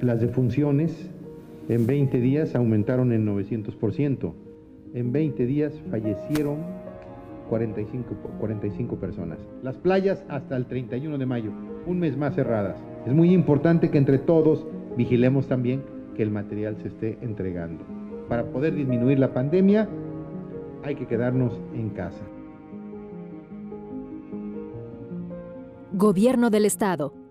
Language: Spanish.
Las defunciones en 20 días aumentaron en 900%. En 20 días fallecieron 45, 45 personas. Las playas hasta el 31 de mayo, un mes más cerradas. Es muy importante que entre todos vigilemos también que el material se esté entregando. Para poder disminuir la pandemia hay que quedarnos en casa. Gobierno del Estado.